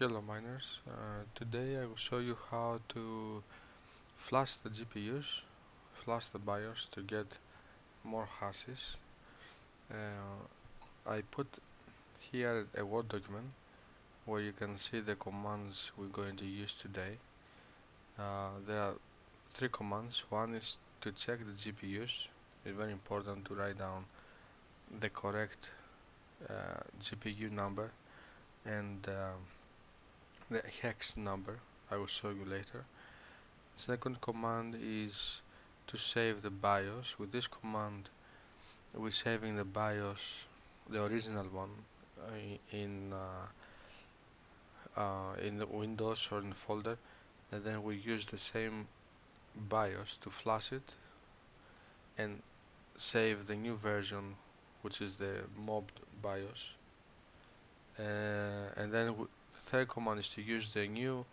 Hello miners, uh, today I will show you how to flash the GPUs, flash the BIOS to get more hashes. Uh, I put here a Word document where you can see the commands we're going to use today. Uh, there are three commands. One is to check the GPUs. It's very important to write down the correct uh, GPU number and um, the hex number I will show you later. Second command is to save the BIOS. With this command we're saving the BIOS the original one uh, in uh, uh, in the Windows or in the folder. And then we use the same BIOS to flash it and save the new version which is the modded BIOS. Uh, and then third command is to use the new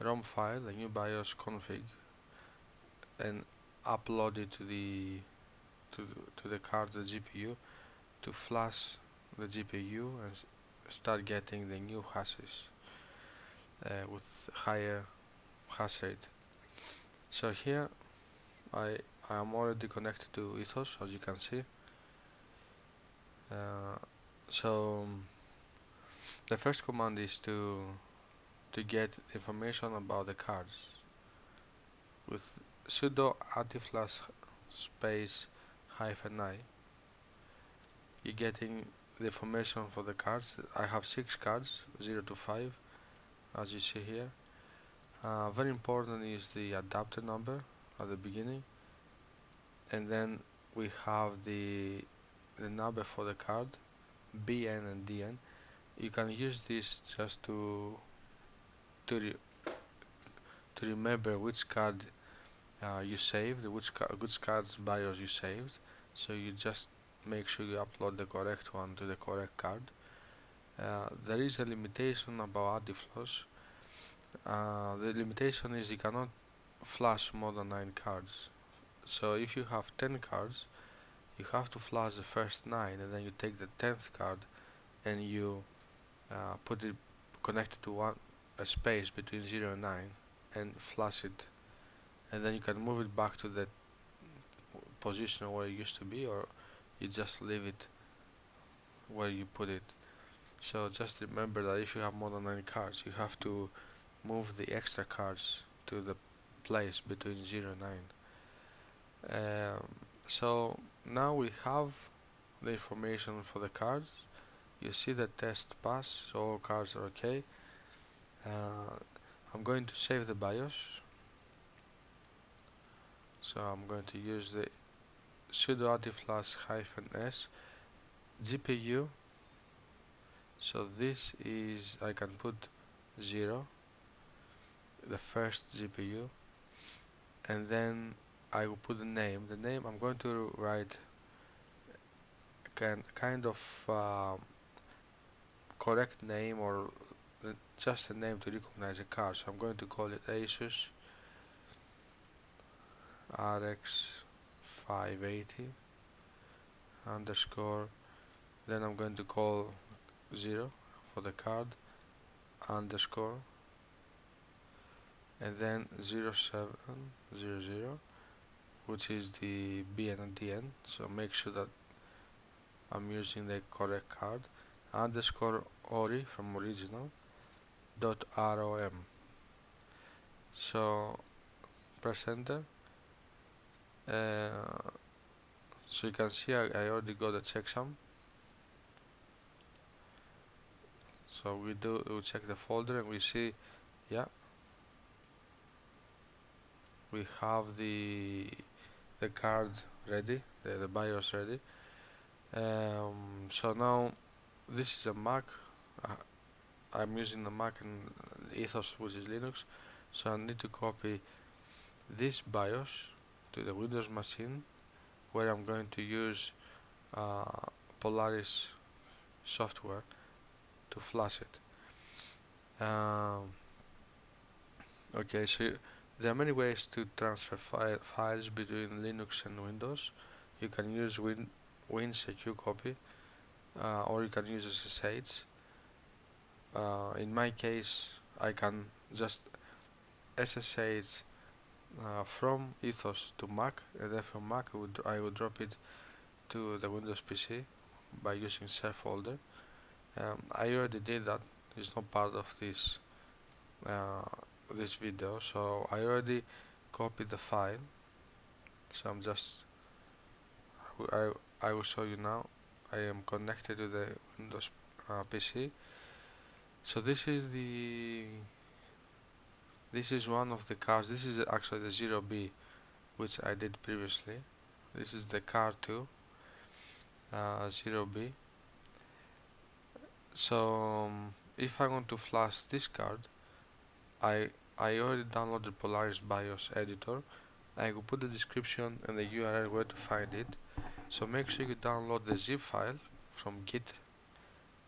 ROM file, the new BIOS config, and upload it to the to to the card, the GPU, to flash the GPU and start getting the new hashes uh, with higher hash rate. So here I I am already connected to Ethos, as you can see. Uh, so the first command is to to get information about the cards. With sudo atiflash space hyphen i you're getting the information for the cards. I have six cards 0 to 5 as you see here. Uh, very important is the adapter number at the beginning. And then we have the the number for the card BN and DN you can use this just to to re to remember which card uh, you saved, which ca which card's BIOS you saved. So you just make sure you upload the correct one to the correct card. Uh, there is a limitation about atiflash. Uh, the limitation is you cannot flash more than 9 cards. So if you have 10 cards, you have to flash the first 9 and then you take the 10th card and you uh, put it connected to one a space between 0 and 9 and flush it. And then you can move it back to the position where it used to be or you just leave it where you put it. So just remember that if you have more than 9 cards you have to move the extra cards to the place between 0 and 9 um, so now we have the information for the cards you see the test pass so all cards are okay. Uh, I'm going to save the BIOS. So I'm going to use the sudo atiflash hyphen s GPU so this is I can put 0 the first GPU and then I will put the name. The name I'm going to write kind kind of um, correct name or uh, just a name to recognize a card so I'm going to call it Asus RX 580 underscore then I'm going to call 0 for the card underscore and then 0700 which is the BN and DN so make sure that I'm using the correct card underscore ori from original dot rom so press enter uh, so you can see I, I already got a checksum so we do we check the folder and we see yeah. We have the the card ready the, the BIOS ready. Um, so now this is a Mac. Uh, I'm using the Mac and Ethos which is Linux. So I need to copy this BIOS to the Windows machine where I'm going to use uh, Polaris software to flash it. Um, okay so there are many ways to transfer fi files between Linux and Windows. You can use Win WinSecure copy uh, or you can use SSH uh, in my case I can just SSH uh, from Ethos to Mac and then from Mac I would, I would drop it to the Windows PC by using share folder. Um, I already did that. It's not part of this uh, this video so I already copied the file. So I'm just I, I will show you now I am connected to the Windows uh, PC so this is the this is one of the cars. This is actually the 0B which I did previously. This is the car 2 uh, 0B so um, if I want to flash this card I I already downloaded Polaris BIOS editor. I will put the description and the URL where to find it so make sure you download the zip file from git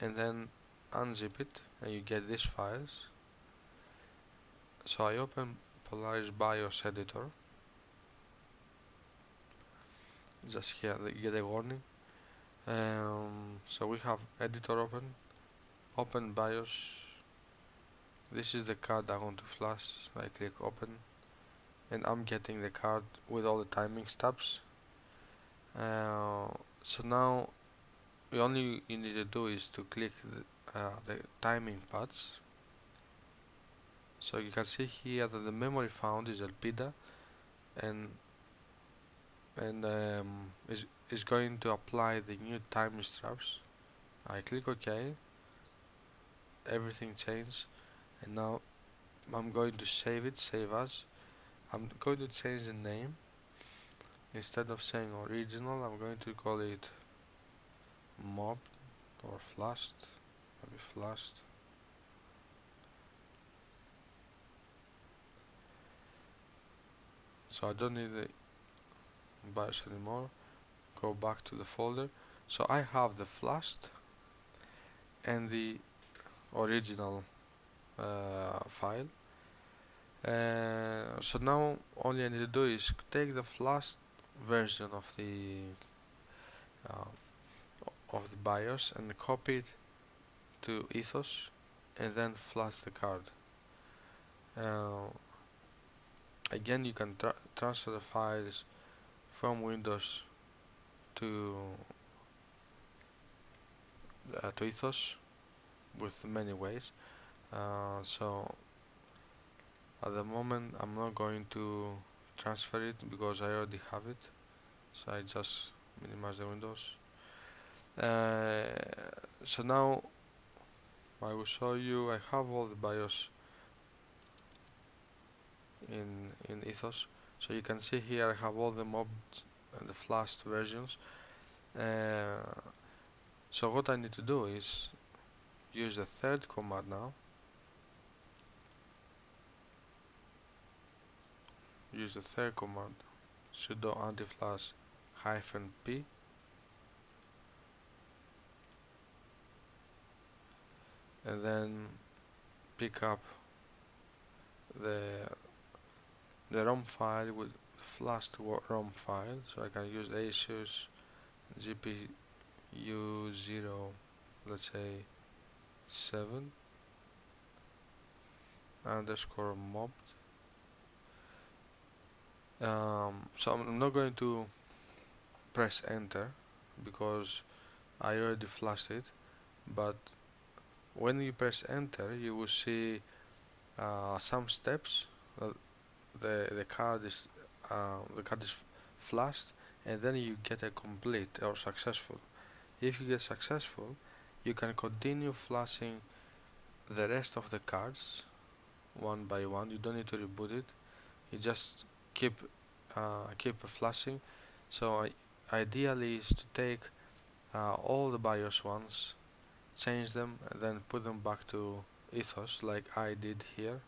and then unzip it and you get these files. So I open Polaris BIOS editor. Just here you get a warning. Um, so we have editor open open BIOS. This is the card I want to flash. I click open and I'm getting the card with all the timing straps uh, so now the only you need to do is to click the, uh, the timing straps so you can see here that the memory found is Elpida and and um, is, is going to apply the new timing straps. I click OK. Everything changed and now I'm going to save it save as. I'm going to change the name instead of saying original I'm going to call it mod or flashed maybe flashed. So I don't need the BIOS anymore. Go back to the folder. So I have the flashed and the original uh, file. Uh, so now all I need to do is take the flashed version of the uh, of the BIOS and copy it to Ethos and then flash the card. Uh, again you can tra transfer the files from Windows to uh, to Ethos with many ways. Uh, so at the moment I'm not going to transfer it because I already have it. So I just minimize the windows. Uh, so now I will show you I have all the BIOS in in ethos. So you can see here I have all the mods and the flashed versions. Uh, so what I need to do is use the third command now use the third command sudo atiflash hyphen p. And then pick up the the ROM file with flashed ROM file. So I can use ASUS GPU0 let's say 7 underscore modded um, so I'm not going to press enter because I already flashed it but when you press enter you will see uh, some steps uh, the the card is uh, the card is flashed and then you get a complete or successful. If you get successful you can continue flashing the rest of the cards one by one. You don't need to reboot it. You just keep uh, keep flashing so ideally is to take uh, all the BIOS ones change them and then put them back to ethos like I did here.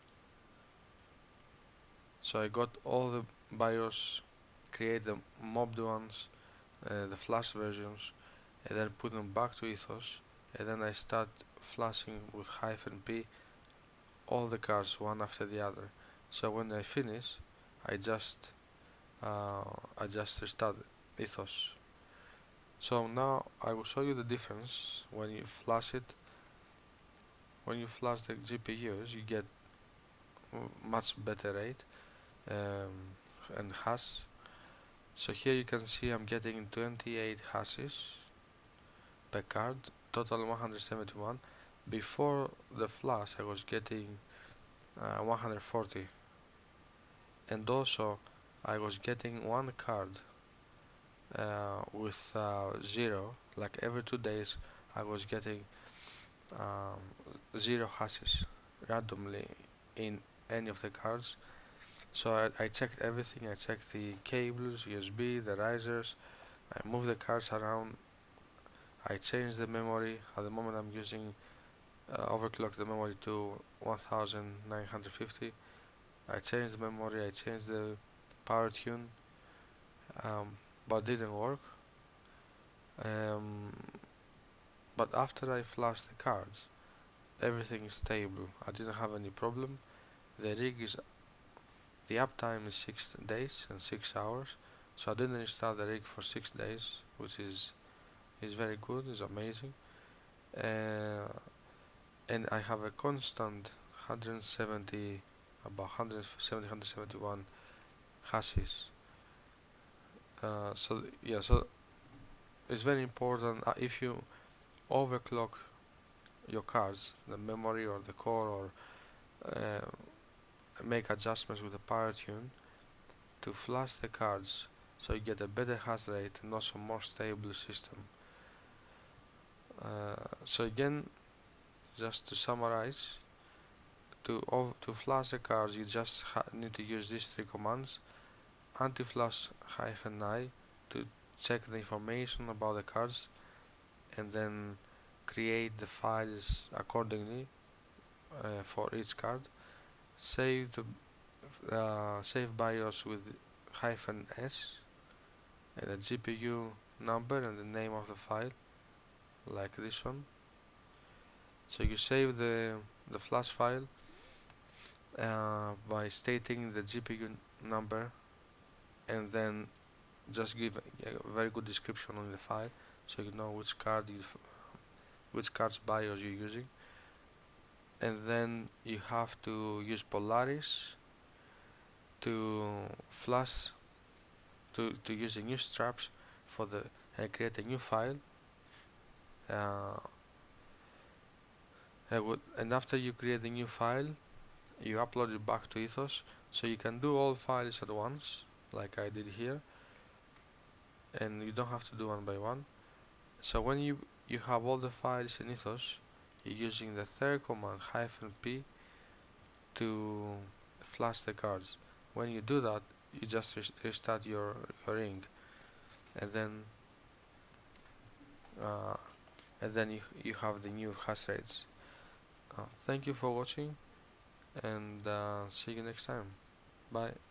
So I got all the BIOS create the modded ones uh, the flash versions and then put them back to ethos. And then I start flashing with hyphen P all the cards one after the other. So when I finish I just uh, I just restart ethos. So now I will show you the difference. When you flash it when you flash the GPUs you get much better rate um, and hash. So here you can see I'm getting 28 hashes per card total 171 before the flash I was getting uh, 140 and also I was getting one card uh, with uh, zero. Like every two days I was getting um, zero hashes randomly in any of the cards. So I, I checked everything. I checked the cables USB the risers. I moved the cards around. I changed the memory. At the moment I'm using uh, overclock the memory to 1950 I changed the memory I changed the power tune um, but didn't work. Um, but after I flashed the cards everything is stable. I didn't have any problem. The rig is the uptime is 6 days and 6 hours. So I didn't install the rig for 6 days which is is very good is amazing. Uh, and I have a constant 170 about 170 171 hashes uh, so yeah so it's very important uh, if you overclock your cards the memory or the core or uh, make adjustments with the power tune to flash the cards so you get a better hash rate and also more stable system. Uh, so again just to summarize to to flash the cards you just need to use these three commands. atiflash hyphen i to check the information about the cards and then create the files accordingly uh, for each card. Save the uh, save BIOS with hyphen s and the GPU number and the name of the file like this one. So you save the the flash file uh, by stating the GPU number and then just give a, a, very good description on the file so you know which card you which card's BIOS you're using. And then you have to use Polaris to flash to, to use the new straps for the and uh, create a new file. Uh, and after you create the new file you upload it back to Ethos so you can do all files at once like I did here and you don't have to do one by one. So when you you have all the files in Ethos you're using the third command hyphen p to flash the cards. When you do that you just restart your, your ring and then uh, and then you, you have the new hash rates. Uh, thank you for watching and uh, see you next time. Bye